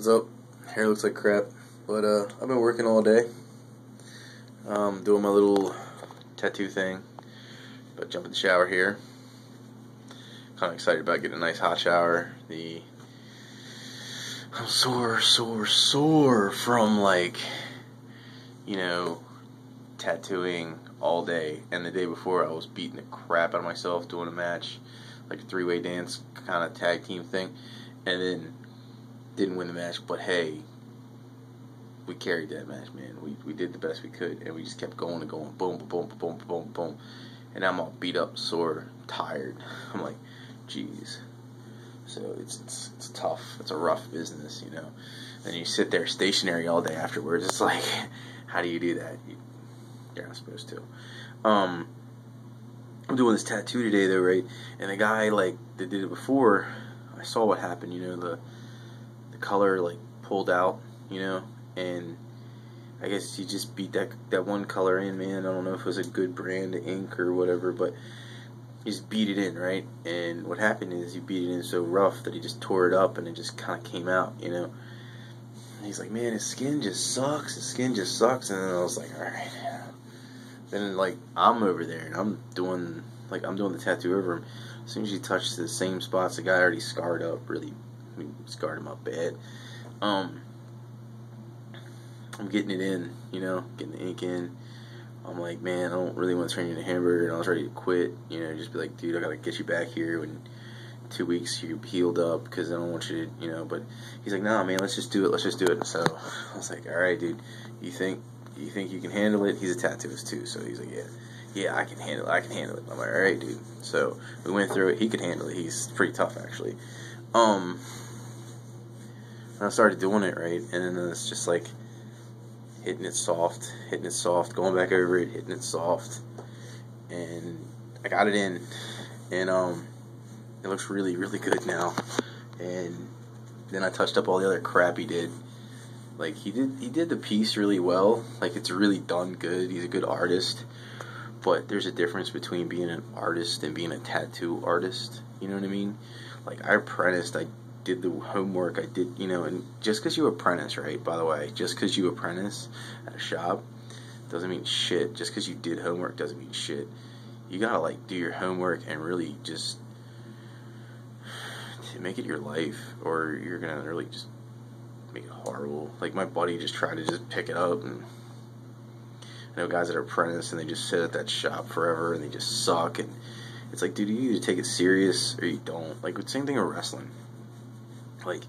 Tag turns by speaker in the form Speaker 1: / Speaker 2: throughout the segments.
Speaker 1: What's up? Hair looks like crap, but uh, I've been working all day. Um, doing my little tattoo thing. But jump in the shower here. Kind of excited about getting a nice hot shower. The I'm sore, sore, sore from like, you know, tattooing all day. And the day before, I was beating the crap out of myself doing a match, like a three way dance kind of tag team thing. And then didn't win the match, but hey, we carried that match, man. We we did the best we could, and we just kept going and going, boom, boom, boom, boom, boom, boom, and I'm all beat up, sore, tired. I'm like, jeez. So it's, it's it's tough. It's a rough business, you know. And you sit there stationary all day afterwards. It's like, how do you do that? You, you're not supposed to. Um, I'm doing this tattoo today though, right? And the guy like that did it before, I saw what happened. You know the color like pulled out, you know, and I guess he just beat that that one color in, man. I don't know if it was a good brand of ink or whatever, but he just beat it in, right? And what happened is he beat it in so rough that he just tore it up and it just kind of came out, you know. And he's like, man, his skin just sucks. His skin just sucks. And then I was like, all right. Then like I'm over there and I'm doing like I'm doing the tattoo over him. As soon as he touched the same spots, the guy already scarred up really scarred him up bad. Um, I'm getting it in, you know, getting the ink in. I'm like, man, I don't really want to turn you into hamburger, and I was ready to quit. You know, just be like, dude, I gotta get you back here when two weeks you healed up because I don't want you to, you know. But he's like, nah, man, let's just do it. Let's just do it. So I was like, all right, dude, you think you think you can handle it? He's a tattooist too, so he's like, yeah, yeah, I can handle it. I can handle it. I'm like, all right, dude. So we went through it. He could handle it. He's pretty tough, actually. Um, I started doing it right, and then it's just like hitting it soft, hitting it soft, going back over it, hitting it soft, and I got it in, and um, it looks really, really good now. And then I touched up all the other crap he did. Like he did, he did the piece really well. Like it's really done good. He's a good artist, but there's a difference between being an artist and being a tattoo artist. You know what I mean? Like I apprenticed, I did the homework. I did, you know, and just because you apprentice, right? By the way, just because you apprentice at a shop doesn't mean shit. Just because you did homework doesn't mean shit. You gotta like do your homework and really just make it your life, or you're gonna really just make it horrible. Like my buddy just tried to just pick it up, and I know guys that are apprentice and they just sit at that shop forever and they just suck. And it's like, dude, you either take it serious or you don't. Like, same thing with wrestling. Like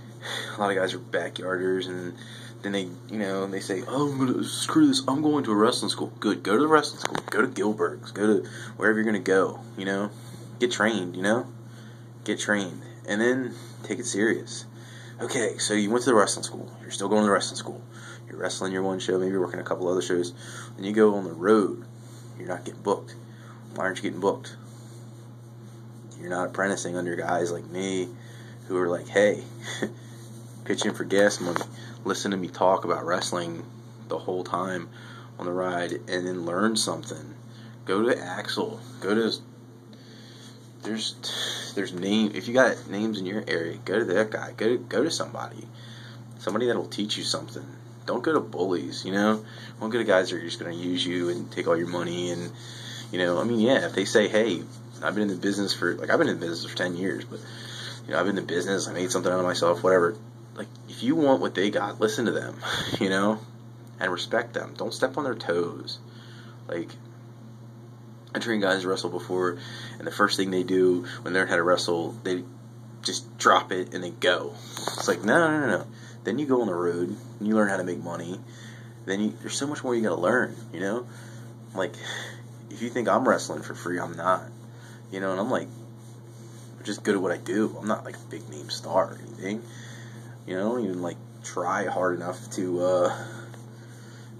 Speaker 1: a lot of guys are backyarders and then they you know they say oh I'm gonna screw this. I'm going to a wrestling school. Good. Go to the wrestling school. Go to Gilbert's. Go to wherever you're gonna go you know? Get trained you know? Get trained. And then take it serious. Okay so you went to the wrestling school. You're still going to the wrestling school. You're wrestling your one show. Maybe you're working a couple other shows. And you go on the road. You're not getting booked why aren't you getting booked you're not apprenticing under guys like me who are like, hey, pitch in for gas money, listen to me talk about wrestling the whole time on the ride, and then learn something. Go to Axel. Go to there's there's name if you got names in your area, go to that guy. Go to go to somebody, somebody that'll teach you something. Don't go to bullies. You know, don't go to guys that are just going to use you and take all your money and you know. I mean, yeah, if they say, hey, I've been in the business for like I've been in the business for ten years, but you know, I've been in the business, I made something out of myself, whatever. Like, if you want what they got, listen to them, you know, and respect them. Don't step on their toes. Like, I trained guys to wrestle before, and the first thing they do when they learn how to wrestle, they just drop it and they go. It's like, no, no, no, no. Then you go on the road, and you learn how to make money. Then you, there's so much more you gotta learn, you know? Like, if you think I'm wrestling for free, I'm not. You know, and I'm like just good at what I do. I'm not like a big name star or anything. You know, I don't even like try hard enough to uh,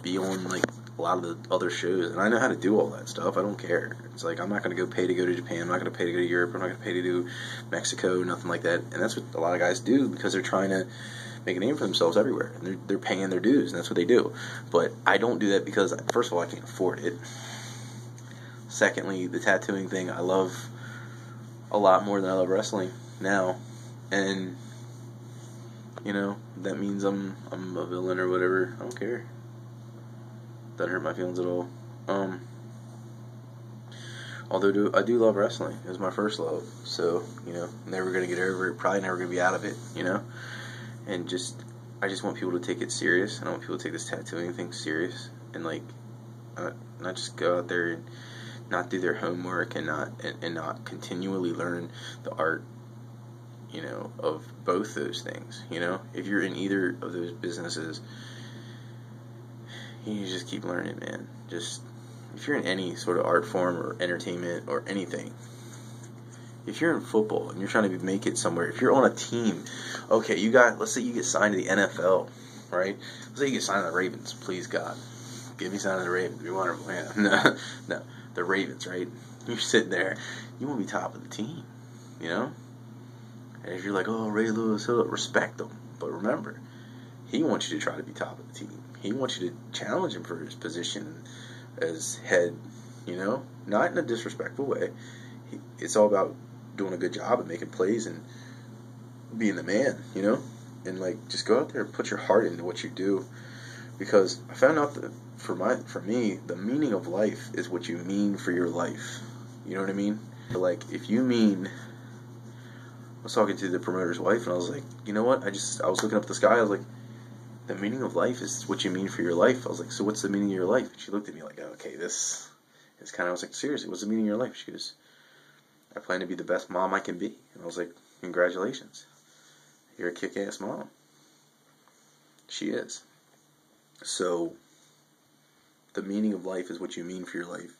Speaker 1: be on like a lot of the other shows, and I know how to do all that stuff. I don't care. It's like I'm not going to go pay to go to Japan. I'm not going to pay to go to Europe. I'm not going to pay to do Mexico. Nothing like that. And that's what a lot of guys do because they're trying to make a name for themselves everywhere, and they're, they're paying their dues, and that's what they do. But I don't do that because first of all, I can't afford it. Secondly, the tattooing thing, I love a lot more than I love wrestling now. And you know, that means I'm I'm a villain or whatever. I don't care. Doesn't hurt my feelings at all. Um, although do, I do love wrestling. It was my first love, so you know, never gonna get over it. Probably never gonna be out of it. You know, and just I just want people to take it serious. I don't want people to take this tattooing thing serious and like not, not just go out there and not do their homework and not and, and not continually learn the art you know of both those things you know? If you're in either of those businesses you just keep learning man. Just if you're in any sort of art form or entertainment or anything if you're in football and you're trying to make it somewhere if you're on a team okay you got let's say you get signed to the NFL right? Let's say you get signed to the Ravens please God. Give me signed to the Ravens. Be wonderful yeah no no the Ravens, right? You're sitting there, you want to be top of the team, you know? And if you're like, oh, Ray Lewis, he'll respect him. But remember, he wants you to try to be top of the team. He wants you to challenge him for his position as head, you know? Not in a disrespectful way. It's all about doing a good job and making plays and being the man, you know? And like, just go out there and put your heart into what you do. Because I found out that for my for me, the meaning of life is what you mean for your life. You know what I mean? Like if you mean I was talking to the promoter's wife and I was like, you know what? I just I was looking up the sky, I was like, the meaning of life is what you mean for your life. I was like, so what's the meaning of your life? she looked at me like, okay, this is kind of I was like, seriously, what's the meaning of your life? She goes, I plan to be the best mom I can be. And I was like, congratulations. You're a kick ass mom. She is. So the meaning of life is what you mean for your life.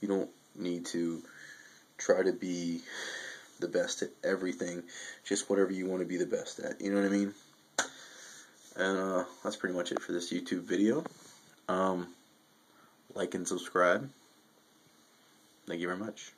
Speaker 1: You don't need to try to be the best at everything, just whatever you want to be the best at. You know what I mean? And uh, that's pretty much it for this YouTube video. Um, like and subscribe. Thank you very much.